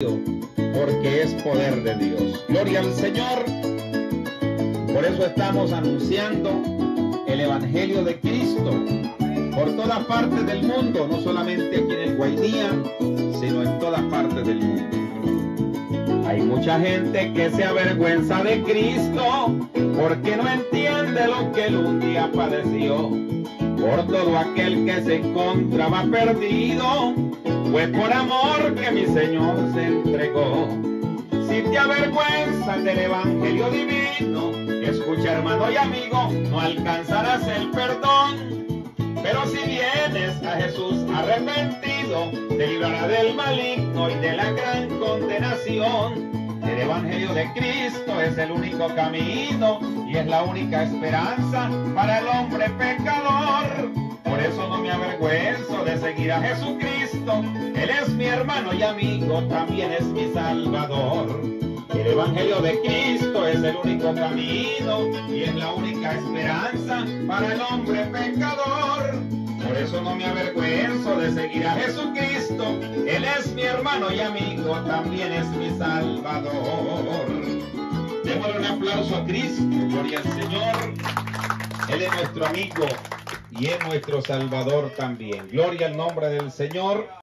porque es poder de Dios. Gloria al Señor. Por eso estamos anunciando el Evangelio de Cristo por todas partes del mundo, no solamente aquí en el Guainía, sino en todas partes del mundo. Hay mucha gente que se avergüenza de Cristo porque no entiende lo que él un día padeció. Por todo aquel que se encontraba perdido, fue por amor que mi Señor se entregó. Si te avergüenzas del Evangelio divino, escucha hermano y amigo, no alcanzarás el perdón. Pero si vienes a Jesús arrepentido, te librará del maligno y de la gran condenación. El Evangelio de Cristo es el único camino y es la única esperanza para el hombre pecador. Por eso no me avergüenzo de seguir a Jesucristo. Él es mi hermano y amigo, también es mi Salvador. El Evangelio de Cristo es el único camino y es la única esperanza para el hombre pecador. Por eso no me avergüenzo de seguir a Jesucristo. Él es mi hermano y amigo, también es mi Salvador. Démosle un aplauso a Cristo, gloria al Señor. Él es nuestro amigo y es nuestro Salvador también. Gloria al nombre del Señor.